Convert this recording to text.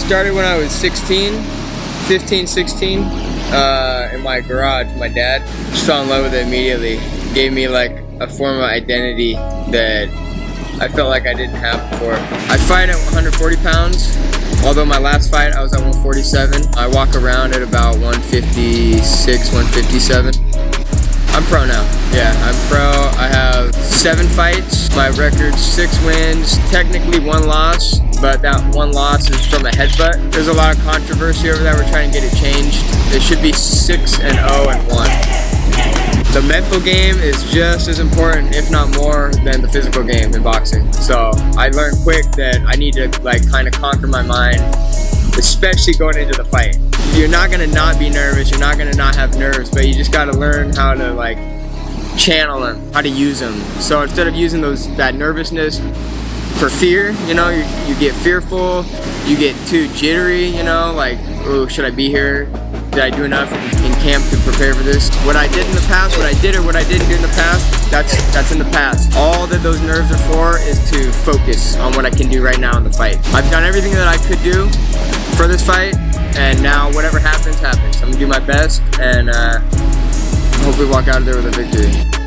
started when I was 16, 15, 16, uh, in my garage. My dad just fell in love with it immediately. Gave me like a form of identity that I felt like I didn't have before. I fight at 140 pounds. Although my last fight I was at 147, I walk around at about 156, 157. I'm pro now. Yeah, I'm pro. I have seven fights. My record, six wins, technically one loss, but that one loss is from a headbutt. There's a lot of controversy over that. We're trying to get it changed. It should be six and zero oh and one. The mental game is just as important, if not more, than the physical game in boxing. So I learned quick that I need to like kind of conquer my mind especially going into the fight. You're not gonna not be nervous, you're not gonna not have nerves, but you just gotta learn how to like channel them, how to use them. So instead of using those that nervousness for fear, you know, you, you get fearful, you get too jittery, you know, like, oh, should I be here? Did I do enough in, camp to prepare for this? What I did in the past, what I did or what I didn't do in the past, that's that's in the past. All that those nerves are for is to focus on what I can do right now in the fight. I've done everything that I could do for this fight, and now whatever happens, happens. I'm gonna do my best, and uh, hopefully walk out of there with a victory.